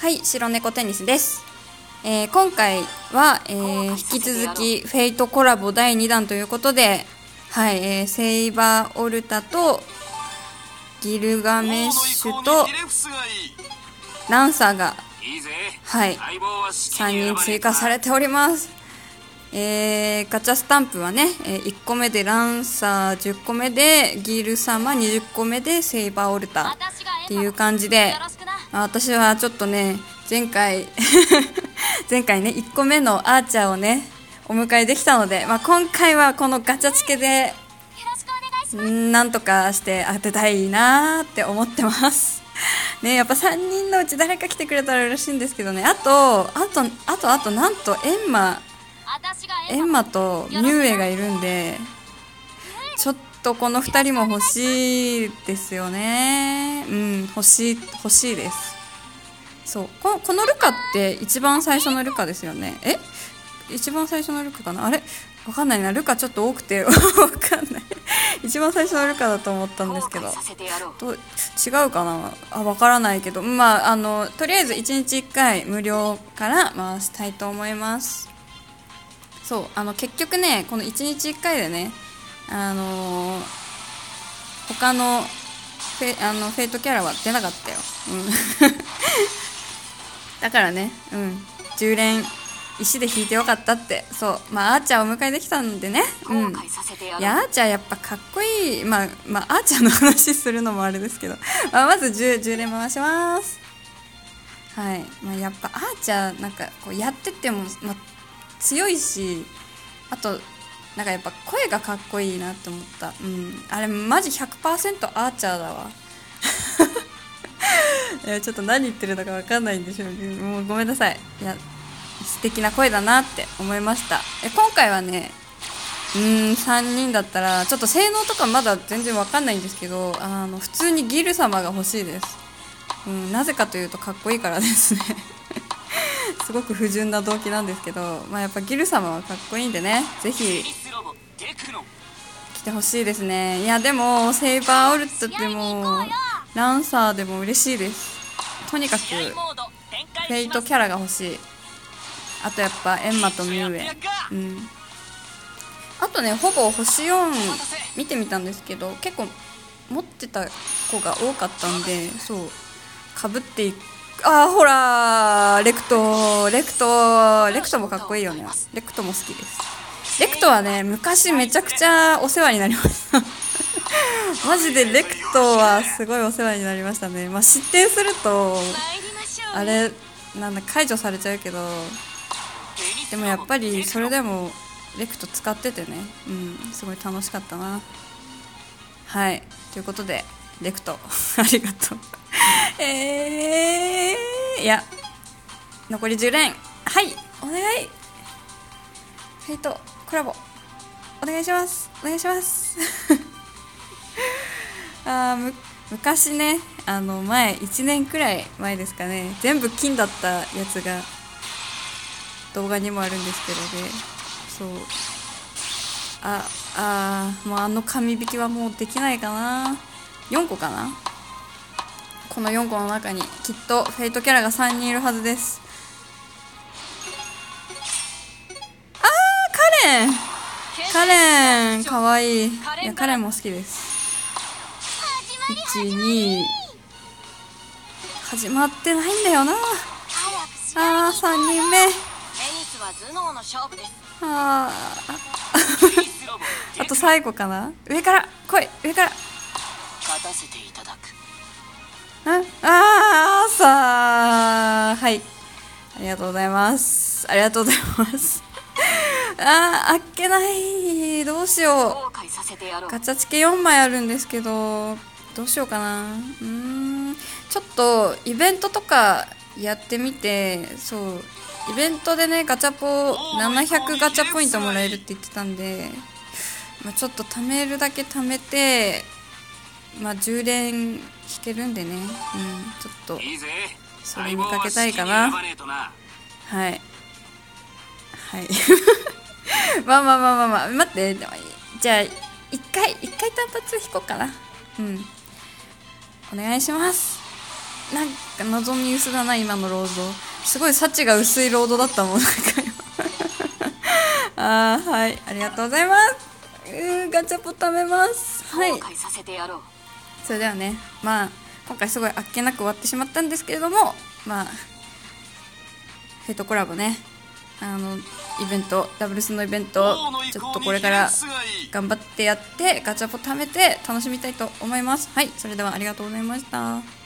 はい、白猫テニスです。えー今回は、えー引き続きフェイトコラボ第2弾ということで、はい、えーセイバーオルタとギルガメッシュとランサーが、はい、3人追加されております。えーガチャスタンプはね、えー1個目でランサー10個目でギル様20個目でセイバーオルタっていう感じで私はちょっとね前回 前回ね1個目のアーチャーをねお迎えできたので、まあ、今回はこのガチャチケでんなんとかして当てたいなーって思ってます。ね、やっぱ3人のうち誰か来てくれたら嬉しいんですけどね。あとあとあとあとなんとエンマ。エンマ。とミュウエがいるんでちょっとこの2人も欲しいですよね。うん欲しい欲しいです。そう。ここのルカって一番最初のルカですよね。え？一番最初のルカかな？あれ？わかんないな。ルカちょっと多くて わかんない。一番最初のルカだと思ったんですけど。と違うかな？あわからないけど。まああのとりあえず1日1回無料から回したいと思います。そう。あの結局ねこの1日1回でねあのー他のフェあのフェイトキャラは出なかったよ、うん、だからね。うん。10連石で引いてよかったって。そう。まあアーチャーをお迎えできたんでね。うん。いやアーチャーやっぱかっこいい。まあまあアーチャーの話するのもあれですけど、まあ、まず 10, 10連回します。はい、まあ、やっぱアーチャーなんかこうやってても、まあ、強いしあとなんかやっぱ声がかっこいいなって思った。うん。あれマジ100%アーチャーだわ。い やちょっと何言ってるのか分かんないんでしょうけどもうごめんなさい。いや素敵な声だなって思いました。え今回はねうん3人だったらちょっと性能とかまだ全然わかんないんですけどあの普通にギル様が欲しいです、うん、なぜかというとかっこいいからですね。すごく不純な動機なんですけど、まあ、やっぱギル様はかっこいいんでねぜひ来てほしいですね。いやでもセイバーオルトでもランサーでも嬉しいです。とにかくフェイトキャラが欲しい。あとやっぱエンマとミュウエ。うん。あとねほぼ星4見てみたんですけど結構持ってた子が多かったんでそうかぶっていくあーほらレクトレクトレクトもかっこいいよね。レクトも好きです。レクトはね昔めちゃくちゃお世話になりました。マジでレクトはすごいお世話になりましたね。まあ失点するとあれなんだ解除されちゃうけどでもやっぱりそれでもレクト使っててね。うんすごい楽しかったな。はい。ということでレクト。ありがとう。えー、いや残り10連。はいお願い。フェイトコラボ。お願いします。お願いします。あむ昔ねあの前1年くらい前ですかね。全部金だったやつが動画にもあるんですけどね。そう。ああもうあの紙引きはもうできないかな。4個かな。この4個の中にきっとフェイトキャラが3人いるはずです。あーカレン！カレン！かわいい。いやカレンも好きです。12始まってないんだよな。あー3人目。ああと最後かな？上から来い！上から。勝たせていただく。ああーさあ。はい。ありがとうございます。ありがとうございます。あーあっけない。どうしよう。う。ガチャチケ4枚あるんですけどどうしようかな。うーん。ちょっとイベントとかやってみてそう。イベントでねガチャポ700ガチャポイントもらえるって言ってたんで、まあ、ちょっと貯めるだけ貯めてまあ10連引けるんでね。うんちょっと。それにかけたいかな。はい。はい。まあまあまあまあまあ。待って。でもじゃあ一回一回単発引こうかな。うん。お願いします。なんか望み薄だな今のロード。すごい幸が薄いロードだったもん。なんか あーはい。ありがとうございます。うーガチャポ食べます。はい。後悔させてやろうそれではねまあ今回すごいあっけなく終わってしまったんですけれどもまあフェイトコラボねあのイベントダブルスのイベントちょっとこれから頑張ってやってガチャポ貯めて楽しみたいと思います。はいそれではありがとうございました。